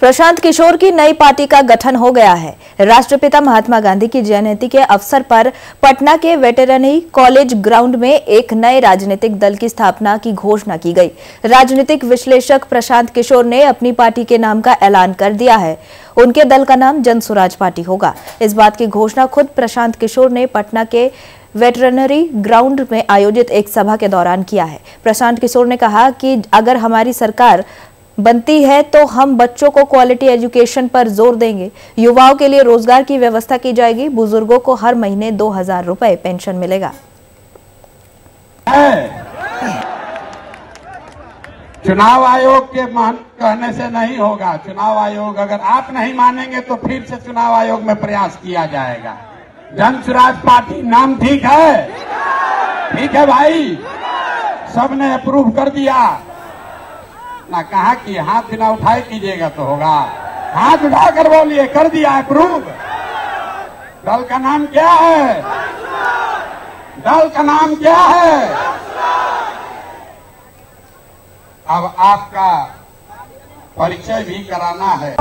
प्रशांत किशोर की नई पार्टी का गठन हो गया है। राष्ट्रपिता महात्मा गांधी की जयंती के अवसर पर पटना के वेटेरनरी कॉलेज ग्राउंड में एक नए राजनीतिक दल की स्थापना की घोषणा की गई। राजनीतिक विश्लेषक प्रशांत किशोर ने अपनी पार्टी के नाम का ऐलान कर दिया है। उनके दल का नाम जन स्वराज पार्टी होगा। इस बात की घोषणा खुद प्रशांत किशोर ने पटना के वेटरनरी ग्राउंड में आयोजित एक सभा के दौरान किया है। प्रशांत किशोर ने कहा कि अगर हमारी सरकार बनती है तो हम बच्चों को क्वालिटी एजुकेशन पर ज़ोर देंगे। युवाओं के लिए रोज़गार की व्यवस्था की जाएगी। बुज़ुर्गों को हर महीने दो हज़ार रुपए पेंशन मिलेगा। चुनाव आयोग के मान कहने से नहीं होगा। चुनाव आयोग अगर आप नहीं मानेंगे तो फिर से चुनाव आयोग में प्रयास किया जाएगा। जन स्वराज पार्टी नाम ठीक है। ठीक है भाई। सबने अप्रूव कर दिया। ना कहा कि हाथ ना उठाए कीजिएगा तो होगा। हाथ उठा कर बोलिए, कर दिया अप्रूव दल का नाम क्या है? दल का नाम क्या है? अब आपका परिचय भी कराना है।